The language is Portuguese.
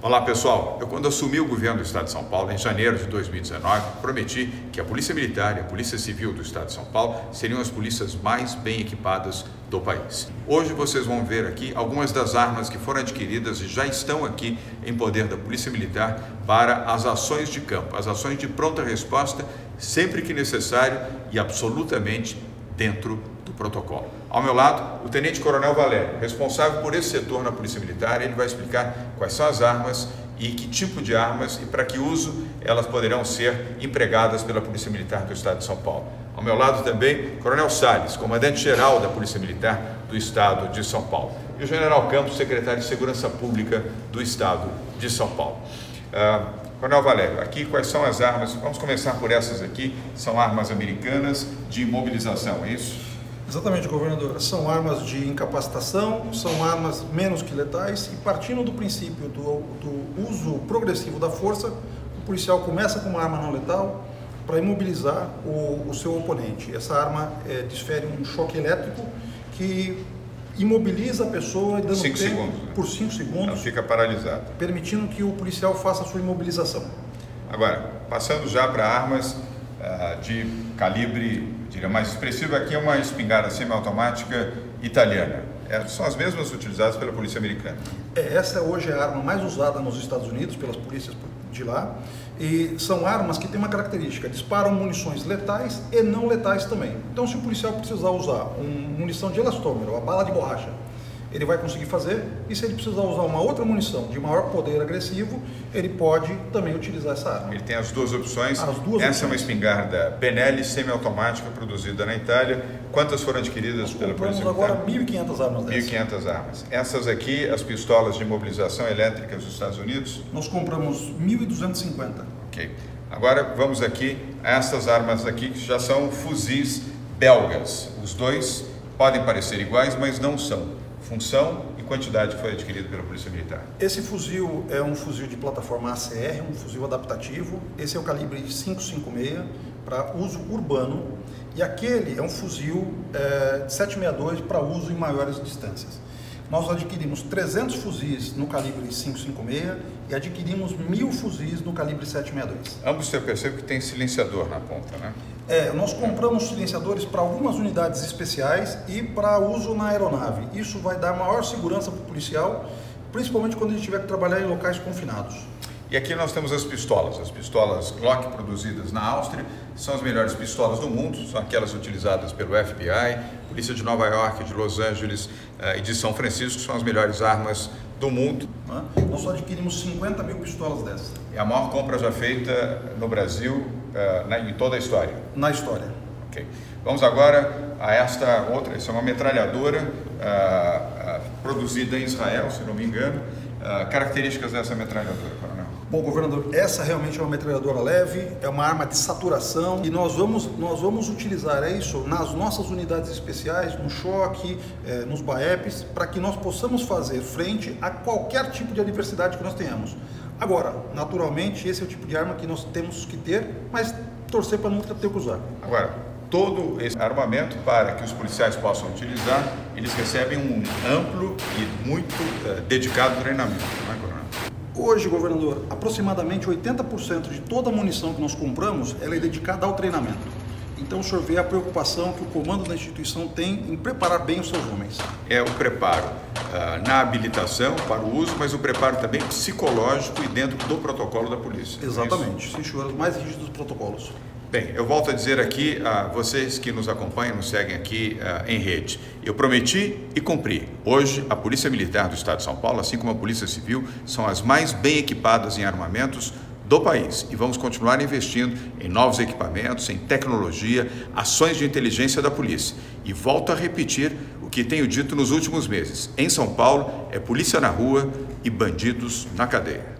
Olá pessoal, eu quando assumi o governo do Estado de São Paulo em janeiro de 2019, prometi que a Polícia Militar e a Polícia Civil do Estado de São Paulo seriam as polícias mais bem equipadas do país. Hoje vocês vão ver aqui algumas das armas que foram adquiridas e já estão aqui em poder da Polícia Militar para as ações de campo, as ações de pronta resposta, sempre que necessário e absolutamente dentro do protocolo. Ao meu lado, o Tenente Coronel Valério, responsável por esse setor na Polícia Militar, ele vai explicar quais são as armas e que tipo de armas e para que uso elas poderão ser empregadas pela Polícia Militar do Estado de São Paulo. Ao meu lado também, Coronel Salles, comandante-geral da Polícia Militar do Estado de São Paulo. E o General Campos, secretário de Segurança Pública do Estado de São Paulo. Uh, Coronel Valério, aqui quais são as armas? Vamos começar por essas aqui. São armas americanas de imobilização, é isso? Exatamente, governador. São armas de incapacitação, são armas menos que letais e partindo do princípio do, do uso progressivo da força, o policial começa com uma arma não letal para imobilizar o, o, seu oponente. Essa arma é, desfere um choque elétrico que imobiliza a pessoa dando cinco tempo segundos, né? por 5 segundos. Ela fica paralisada. Permitindo que o policial faça a sua imobilização. Agora, passando já para armas uh, de calibre, diria, mais expressivo, aqui é uma espingarda semiautomática italiana. É, são as mesmas utilizadas pela polícia americana. É, essa hoje é a arma mais usada nos Estados Unidos pelas polícias de lá. E são armas que têm uma característica, disparam munições letais e não letais também. Então, se o policial precisar usar uma munição de elastômero, uma bala de borracha, ele vai conseguir fazer. E se ele precisar usar uma outra munição de maior poder agressivo, ele pode também utilizar essa arma. Ele tem as duas opções. As duas essa opções. é uma espingarda Benelli semiautomática produzida na Itália. Quantas foram adquiridas Nós pela Polícia agora 1.500 armas dessas. 1.500 armas. Essas aqui, as pistolas de imobilização elétrica dos Estados Unidos? Nós compramos 1.250. Ok. Agora vamos aqui a essas armas aqui que já são fuzis belgas. Os dois podem parecer iguais, mas não são função e quantidade que foi adquirido pela Polícia Militar? Esse fuzil é um fuzil de plataforma ACR, um fuzil adaptativo. Esse é o calibre 556 para uso urbano e aquele é um fuzil é, 762 para uso em maiores distâncias. Nós adquirimos 300 fuzis no calibre 556 e adquirimos mil fuzis no calibre 762. Ambos eu percebo que tem silenciador na ponta, né? É, nós compramos silenciadores para algumas unidades especiais e para uso na aeronave. Isso vai dar maior segurança para o policial, principalmente quando ele tiver que trabalhar em locais confinados. E aqui nós temos as pistolas. As pistolas Glock produzidas na Áustria são as melhores pistolas do mundo, são aquelas utilizadas pelo FBI, Polícia de Nova York, de Los Angeles eh, e de São Francisco, são as melhores armas do mundo. Nós só adquirimos 50 mil pistolas dessas. É a maior compra já feita no Brasil uh, em toda a história? Na história. Ok. Vamos agora a esta outra, essa é uma metralhadora uh, produzida em Israel, se não me engano. características dessa metralhadora, coronel? Bom, governador, essa realmente é uma metralhadora leve, é uma arma de saturação e nós vamos, nós vamos utilizar isso nas nossas unidades especiais, no choque, eh, nos BAEPs, para que nós possamos fazer frente a qualquer tipo de adversidade que nós tenhamos. Agora, naturalmente, esse é o tipo de arma que nós temos que ter, mas torcer para nunca ter que usar. Agora, todo esse armamento para que os policiais possam utilizar, eles recebem um amplo e muito uh, dedicado treinamento, não é, Coronel? Hoje, governador, aproximadamente 80% de toda a munição que nós compramos ela é dedicada ao treinamento. Então o senhor vê a preocupação que o comando da instituição tem em preparar bem os seus homens. É o preparo uh, na habilitação para o uso, mas o preparo também psicológico e dentro do protocolo da polícia. É Exatamente, sim senhor, os mais rígidos protocolos. Bem, eu volto a dizer aqui a vocês que nos acompanham, nos seguem aqui uh, em rede. Eu prometi e cumpri. Hoje, a Polícia Militar do Estado de São Paulo, assim como a Polícia Civil, são as mais bem equipadas em armamentos do país e vamos continuar investindo em novos equipamentos, em tecnologia, ações de inteligência da polícia. E volto a repetir o que tenho dito nos últimos meses: em São Paulo, é polícia na rua e bandidos na cadeia.